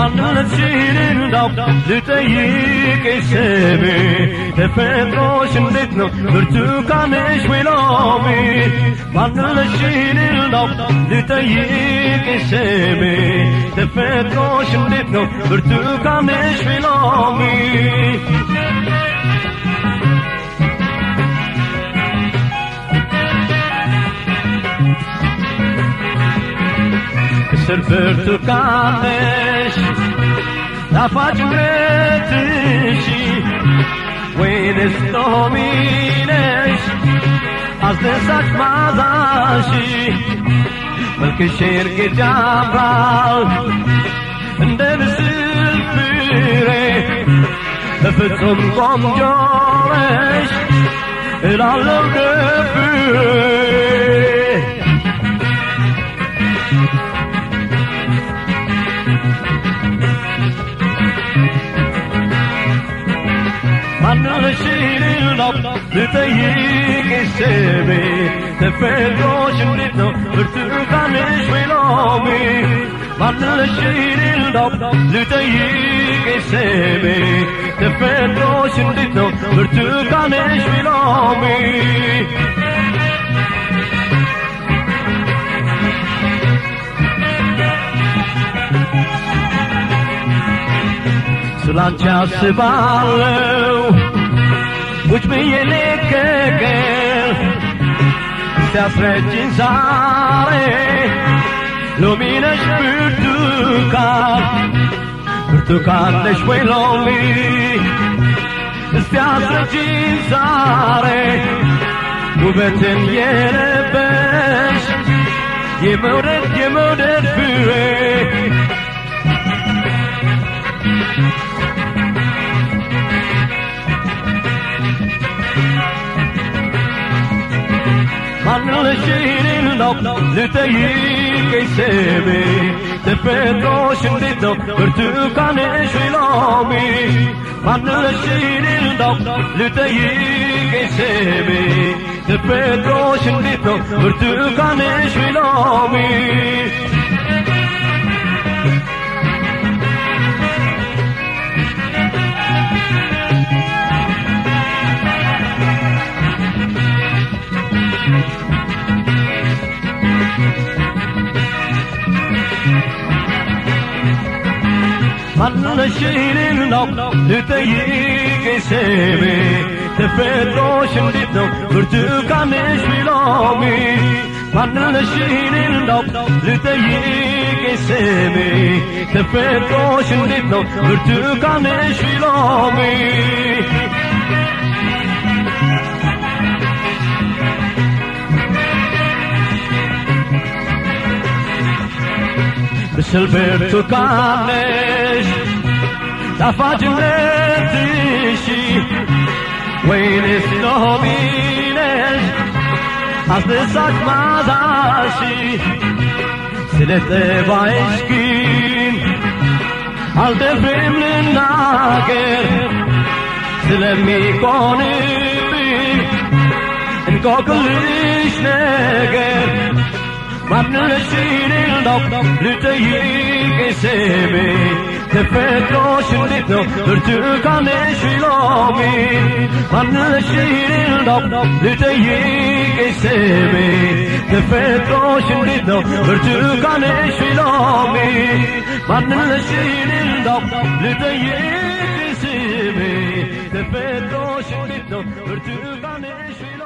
Anën qirin dap Dyte i ke shemi Te petroshin dit në Dërty ka në shmilomi Anën qirin dap Dyte i ke shemi Te petroshin dit në Dërty ka në shmilomi Thank you. ስር ብርቱካንሽ ጣፋጭነትሽ ወይንስ ሎሚ ነሽ አስደሳች ማዛሽ መልክሽ እርግጥ ያምራል እንደ ብስል ፍሬ በፍጹም ቆንጆ ነሽ እላለሁ ደፍሬ ማንነሽን ነው ልጠይቅሽ ስሜ ተፈጥሮሽ እንዴት ነው ብርቱካንሽ ወይ ሎሚ ማንነሽን ነው ልጠይቅሽ ስሜ ተፈጥሮሽ እንዴት ነው ብርቱካንሽ ወይ ሎሚ ስላንቺ አስባለው ቁጭ ብዬ ልከገል ሲያስረጅኝ ዛሬ ሎሚ ነሽ ብርቱካን ብርቱካን ነሽ ወይ ሎሚ እስቲ አስረጅኝ ዛሬ ውበትን የለበሽ የመውደድ የመውደድ nap Dhe të jirë kej sebi Të përdojshën ditë Për të kanë e shilami Pa në shirin nap Dhe të jirë kej sebi Të përdojshën ditë Për të kanë e shilami Manna şehrin nok düteyi kesemi Tepe doşun dipdok Kırtı kaneş vilami Manna şehrin nok düteyi kesemi Tepe doşun dipdok Kırtı kaneş vilami Müzik ነሽ ጣፋጭነትሽ ወይንስ ሎሚ ነሽ አስደሳች ማዛሽ ስለ ጠባይሽ ግን አልደፍርም ልናገር ስለሚቆንብኝ እንቆቅልሽ ነገር ማንነሽን Lok lütejik esemi Tefetto şindito Dürtükane şilomi. Manı şirin lok lütejik esemi Tefetto şindito Dürtükane şilomi. Manı şirin lok lütejik esemi Tefetto şindito Dürtükane şilomi.